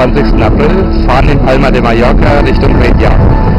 20. April, fahren in Palma de Mallorca Richtung Media.